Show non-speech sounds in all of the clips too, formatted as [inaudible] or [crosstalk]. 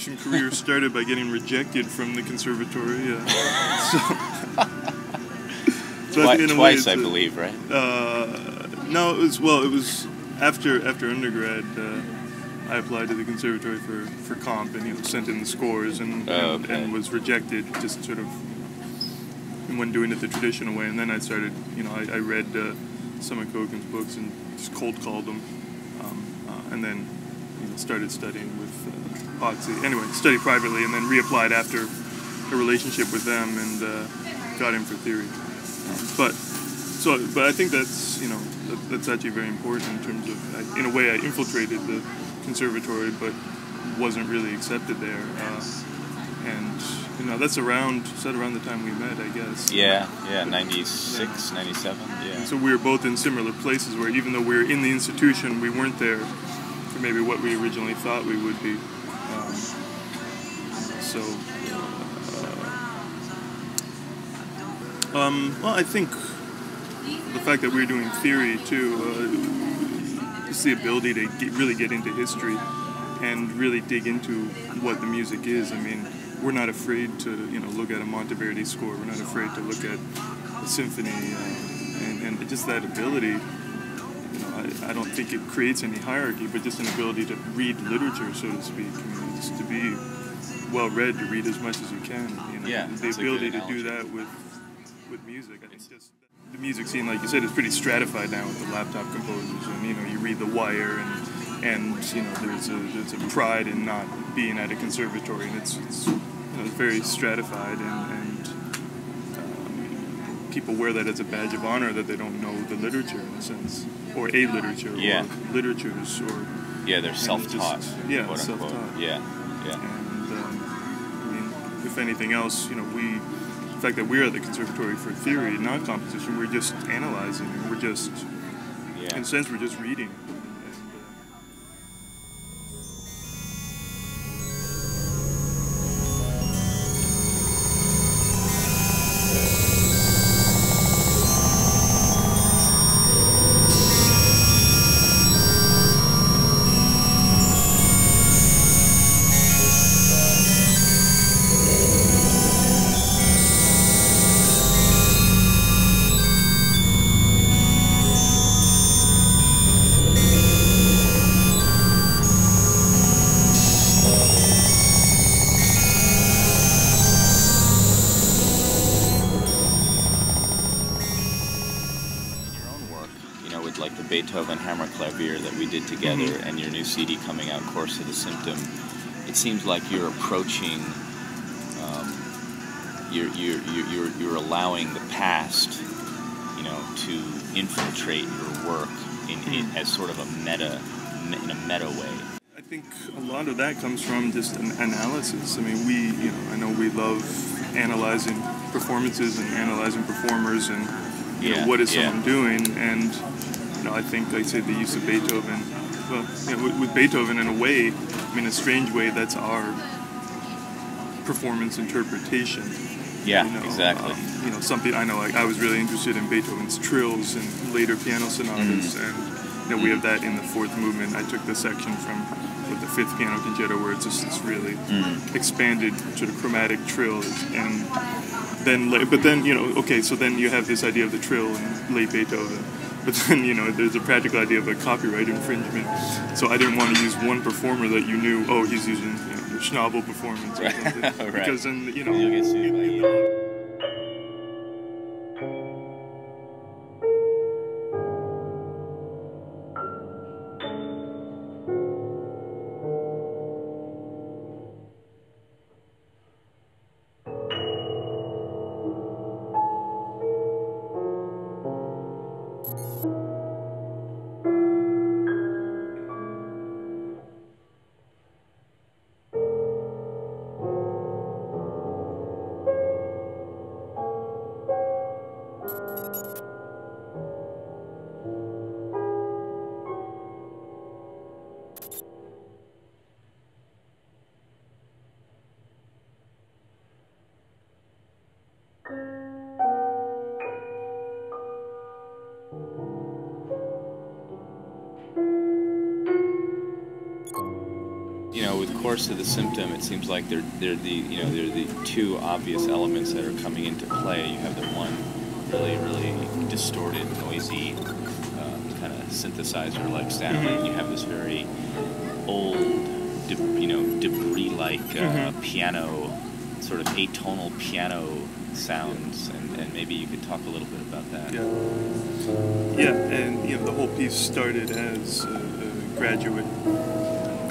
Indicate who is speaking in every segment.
Speaker 1: composition career started by getting rejected from the conservatory. Uh, so, [laughs]
Speaker 2: Twi-
Speaker 1: in a way,
Speaker 2: twice,
Speaker 1: it's
Speaker 2: I believe, right?
Speaker 1: Uh, no, it was well. It was after after undergrad. Uh, I applied to the conservatory for, for comp and you know sent in the scores and,
Speaker 2: Oh,
Speaker 1: and,
Speaker 2: okay.
Speaker 1: and was rejected. Just sort of when doing it the traditional way. And then I started. You know, I, I read uh, some of Cogan's books and just cold called them. Um, uh, and then you know, started studying with uh, Pozzi. Anyway, studied privately and then reapplied after a relationship with them and uh, got in for theory. But so, but I think that's you know that, that's actually very important in terms of I, in a way I infiltrated the conservatory, but wasn't really accepted there. Uh, and you know that's around that around the time we met, I guess.
Speaker 2: Yeah, yeah, 96, 97, yeah.
Speaker 1: So we were both in similar places where even though we were in the institution, we weren't there maybe what we originally thought we would be. Um, so, uh, um, well, I think the fact that we're doing theory too, uh, just the ability to get, really get into history and really dig into what the music is. I mean, we're not afraid to, you know, look at a Monteverdi score. We're not afraid to look at a symphony, uh, and, and just that ability. I, don't think it creates any hierarchy, but just an ability to read literature, so to speak. I mean, just to be well read, to read as much as you can. You know,
Speaker 2: Yeah,
Speaker 1: the
Speaker 2: that's a good
Speaker 1: ability to do that with with music. I think just the music scene, like you said, is pretty stratified now with the laptop composers, and you know, you read The Wire, and and you know, there's a there's a pride in not being at a conservatory, and it's it's you know, very stratified, and and um, people wear that as a badge of honor that they don't know the literature in a sense, or a literature,
Speaker 2: Yeah.
Speaker 1: or literatures, or
Speaker 2: Yeah, they're self-taught.
Speaker 1: just- yeah,
Speaker 2: quote
Speaker 1: self-taught.
Speaker 2: Yeah, yeah.
Speaker 1: and um, I mean, if anything else, you know, we, the fact that we're at the conservatory for theory, not composition, we're just analyzing, and we're just,
Speaker 2: Yeah.
Speaker 1: in a sense, we're just reading.
Speaker 2: Hammer Clavier that we did together
Speaker 1: Mhm.
Speaker 2: and your new CD coming out, Course of the Symptom, it seems like you're approaching, um, you're, you're, you're, you're, you're allowing the past, you know, to infiltrate your work in, in
Speaker 1: Mhm.
Speaker 2: as sort of a meta, in a meta way.
Speaker 1: I think a lot of that comes from just an analysis. I mean, we, you know, I know we love analyzing performances and analyzing performers and you
Speaker 2: Yeah,
Speaker 1: know, what is
Speaker 2: yeah.
Speaker 1: someone doing. And you know, I think, like I said, the use of Beethoven. Well, you know, with, with Beethoven, in a way, I mean, a strange way, that's our performance interpretation.
Speaker 2: Yeah,
Speaker 1: you know,
Speaker 2: exactly.
Speaker 1: um, you know, something I know. Like I was really interested in Beethoven's trills and later piano sonatas,
Speaker 2: Mm.
Speaker 1: and you know, we have that in the fourth movement. I took the section from with the fifth piano concerto where it's just this really
Speaker 2: Mm.
Speaker 1: expanded sort of chromatic trill, and then, but then you know, okay, so then you have this idea of the trill in late Beethoven. But then, you know, there's a practical idea of a copyright infringement. So I didn't want to use one performer that you knew, oh, he's using you know, the Schnabel performance or
Speaker 2: Right. [laughs]
Speaker 1: something.
Speaker 2: Right.
Speaker 1: Because then, you know,
Speaker 2: Course of the Symptom, it seems like they're they're the you know they're the two obvious elements that are coming into play. You have the one really really distorted, noisy um, kind of synthesizer-like sound,
Speaker 1: Mhm.
Speaker 2: and you have this very old, de- you know, debris-like uh,
Speaker 1: Mhm.
Speaker 2: piano, sort of atonal piano sounds, and, and maybe you could talk a little bit about that.
Speaker 1: Yeah. Yeah, and you know the whole piece started as a, a graduate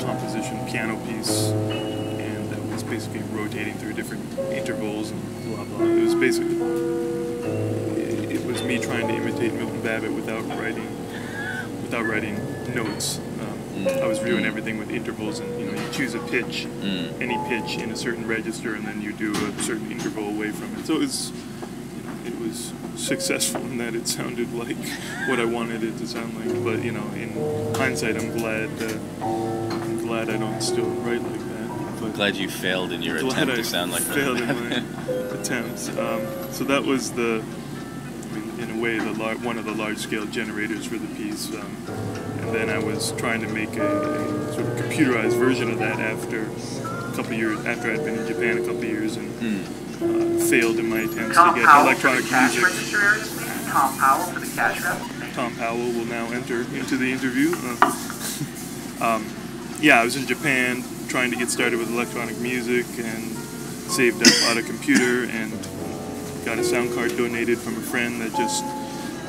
Speaker 1: composition piano piece, and that was basically rotating through different intervals and blah blah. It was basically it was me trying to imitate Milton Babbitt without writing without writing notes. Um, I was doing everything with intervals, and you know you choose a pitch,
Speaker 2: Mm.
Speaker 1: any pitch in a certain register, and then you do a certain interval away from it. So it was, you know, it was successful in that it sounded like what I wanted it to sound like. But you know, in hindsight, I'm glad. I'm glad I don't still write like that. But
Speaker 2: Glad you failed in your [laughs]
Speaker 1: glad
Speaker 2: attempt
Speaker 1: I
Speaker 2: to sound like
Speaker 1: failed in my
Speaker 2: Babbitt. [laughs]
Speaker 1: attempts. Um, so that was the, I mean, in a way, the lar- one of the large-scale generators for the piece. Um, and then I was trying to make a, a sort of computerized version of that after a couple years after I'd been in Japan a couple years and
Speaker 2: Mm.
Speaker 1: uh, failed in my attempts
Speaker 3: Tom
Speaker 1: to get
Speaker 3: Powell for
Speaker 1: electronic
Speaker 3: the cash
Speaker 1: music.
Speaker 3: register areas, please. Tom Powell for the cash register.
Speaker 1: Tom Powell will now enter into the interview. Uh, [laughs] um, yeah, I was in Japan trying to get started with electronic music and saved up on a computer and got a sound card donated from a friend that just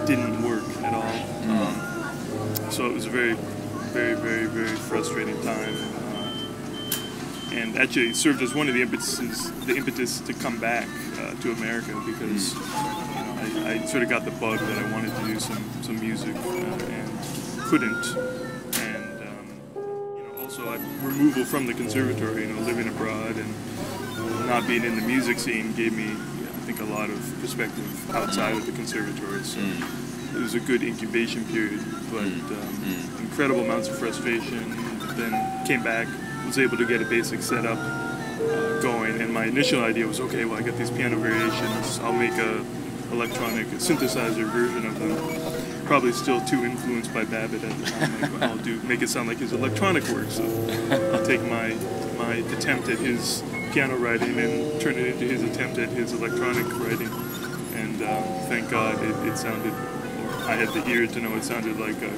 Speaker 1: didn't work at all. Um, so it was a very, very, very, very frustrating time. Uh, and actually it served as one of the impetuses, the impetus to come back uh, to America because you know, I, I sort of got the bug that I wanted to do some, some music uh, and couldn't. And you know, also I, removal from the conservatory, you know, living abroad and not being in the music scene gave me, I think, a lot of perspective outside of the conservatory. So
Speaker 2: Mm.
Speaker 1: it was a good incubation period, but
Speaker 2: Mm.
Speaker 1: um,
Speaker 2: Mm.
Speaker 1: incredible amounts of frustration. Then came back, was able to get a basic setup uh, going, and my initial idea was, okay, well, I got these piano variations. I'll make a electronic synthesizer version of them. Probably still too influenced by Babbitt at the time. Like, well, I'll do make it sound like his electronic work. So I'll take my my attempt at his piano writing and turn it into his attempt at his electronic writing. And um, thank God it, it sounded, or I had the ear to know it sounded like a,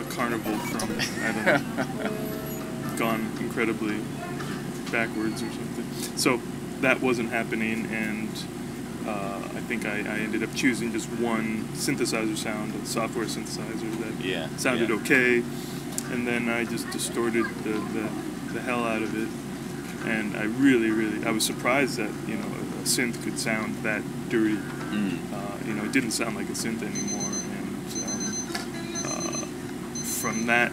Speaker 1: a carnival from, I don't know, [laughs] gone incredibly backwards or something. So that wasn't happening, and uh, I think I, I ended up choosing just one synthesizer sound, a software synthesizer that
Speaker 2: Yeah.
Speaker 1: sounded
Speaker 2: yeah.
Speaker 1: okay, and then I just distorted the, the, the hell out of it. And I really, really, I was surprised that you know a synth could sound that dirty.
Speaker 2: Mm.
Speaker 1: Uh, you know, it didn't sound like a synth anymore, and um, uh, from that,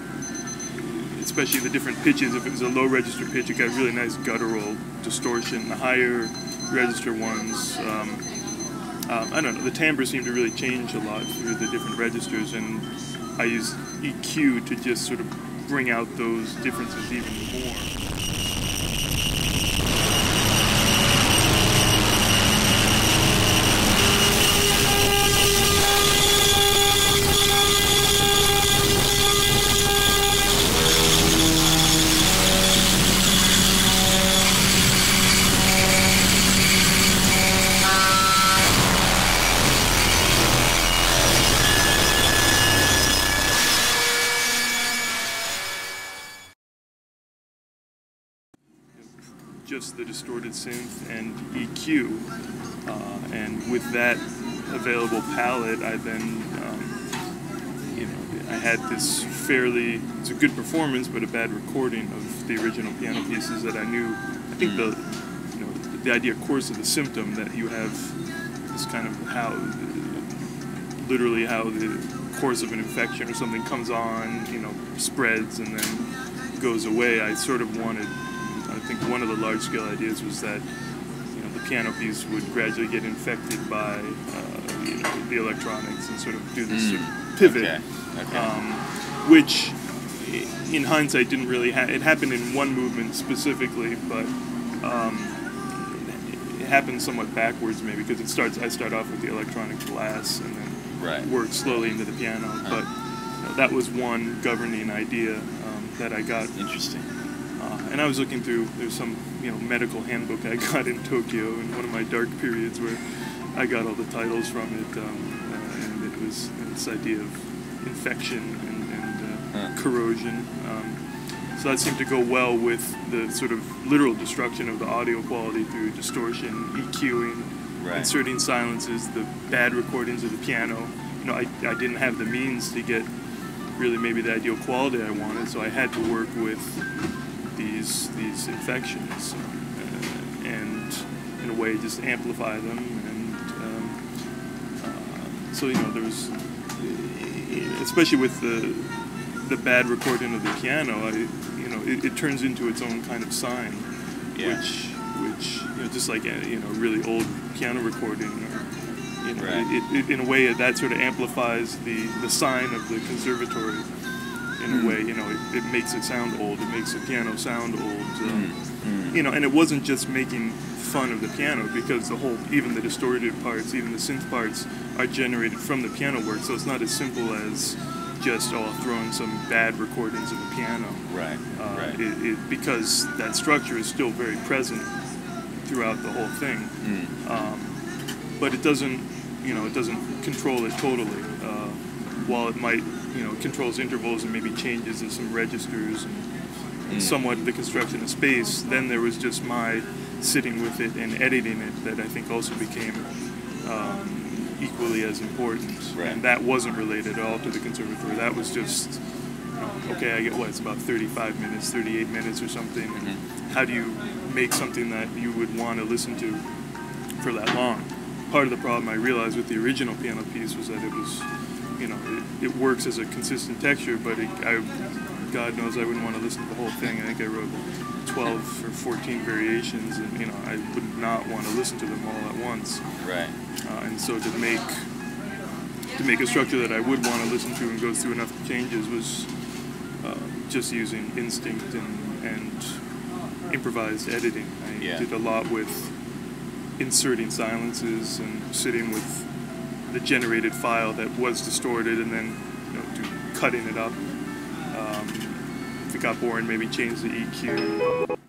Speaker 1: especially the different pitches. If it was a low register pitch, it got really nice guttural distortion. The higher register ones. Um, um, I don't know. The timbre seemed to really change a lot through the different registers, and I used EQ to just sort of bring out those differences even more. just the distorted synth and EQ. Uh, and with that available palette, I then, um, you know, I had this fairly, it's a good performance, but a bad recording of the original piano pieces that I knew. I think the, you know, the idea, course, of the symptom that you have this kind of how, literally how the course of an infection or something comes on, you know, spreads and then goes away. I sort of wanted think one of the large scale ideas was that you know the piano piece would gradually get infected by uh, you know the electronics and sort of do this sort of pivot,
Speaker 2: Okay. Okay.
Speaker 1: um, which in hindsight didn't really ha- it happened in one movement specifically, but um, it, happened somewhat backwards maybe because it starts I start off with the electronic glass and then
Speaker 2: right.
Speaker 1: work slowly into the piano, but you know, that was one governing idea um, that I got
Speaker 2: Interesting.
Speaker 1: And I was looking through. There's some you know medical handbook I [laughs] got in Tokyo in one of my dark periods where I got all the titles from it, um, uh, and it was this idea of infection and, and uh,
Speaker 2: Huh.
Speaker 1: corrosion. Um, so that seemed to go well with the sort of literal destruction of the audio quality through distortion, EQing,
Speaker 2: Right.
Speaker 1: inserting silences, the bad recordings of the piano. You know, I, I didn't have the means to get really maybe the ideal quality I wanted, so I had to work with these these infections uh, and in a way just amplify them and um, uh, so you know there was especially with the the bad recording of the piano I you know it, it turns into its own kind of sign
Speaker 2: Yeah.
Speaker 1: which which you know just like a you know really old piano recording or you know
Speaker 2: Right.
Speaker 1: it, it, in a way that sort of amplifies the the sign of the conservatory in a way you know it, it makes it sound old it makes the piano sound old um,
Speaker 2: Mm.
Speaker 1: you know and it wasn't just making fun of the piano because the whole even the distorted parts even the synth parts are generated from the piano work so it's not as simple as just oh I'll throw in some bad recordings of the piano
Speaker 2: Right.
Speaker 1: uh,
Speaker 2: right.
Speaker 1: it, it, because that structure is still very present throughout the whole thing
Speaker 2: Mm.
Speaker 1: um, but it doesn't you know it doesn't control it totally uh, while it might you know controls intervals and maybe changes in some registers and, and
Speaker 2: Mm.
Speaker 1: somewhat the construction of space then there was just my sitting with it and editing it that I think also became um, equally as important
Speaker 2: Right.
Speaker 1: and that wasn't related at all to the conservatory that was just uh, okay I get what it's about 35 minutes 38 minutes or something
Speaker 2: Mhm.
Speaker 1: how do you make something that you would want to listen to for that long. Part of the problem I realized with the original piano piece was that it was, you know, it, it works as a consistent texture, but it, I, God knows I wouldn't want to listen to the whole thing. I think I wrote 12 or 14 variations, and you know, I would not want to listen to them all at once.
Speaker 2: Right.
Speaker 1: Uh, and so to make to make a structure that I would want to listen to and go through enough changes was uh, just using instinct and, and improvised editing. I
Speaker 2: Yeah.
Speaker 1: did a lot with inserting silences and sitting with the generated file that was distorted and then you know do, cutting it up. Um, if it got boring, maybe change the EQ.